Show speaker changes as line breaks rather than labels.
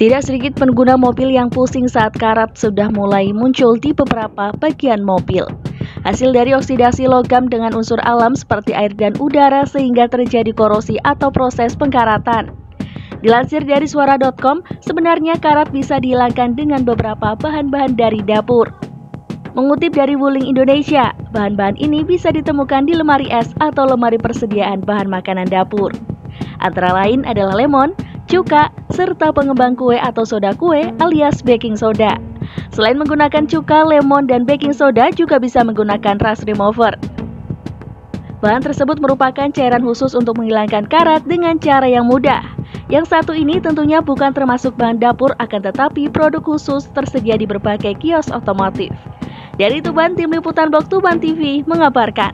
Tidak sedikit pengguna mobil yang pusing saat karat sudah mulai muncul di beberapa bagian mobil. Hasil dari oksidasi logam dengan unsur alam seperti air dan udara sehingga terjadi korosi atau proses pengkaratan. Dilansir dari suara.com, sebenarnya karat bisa dihilangkan dengan beberapa bahan-bahan dari dapur. Mengutip dari Wuling Indonesia, bahan-bahan ini bisa ditemukan di lemari es atau lemari persediaan bahan makanan dapur. Antara lain adalah lemon, cuka, serta pengembang kue atau soda kue alias baking soda. Selain menggunakan cuka, lemon, dan baking soda juga bisa menggunakan rust remover. Bahan tersebut merupakan cairan khusus untuk menghilangkan karat dengan cara yang mudah. Yang satu ini tentunya bukan termasuk bahan dapur akan tetapi produk khusus tersedia di berbagai kios otomotif. Dari Tuban, Tim Liputan Blok Tuban TV mengabarkan.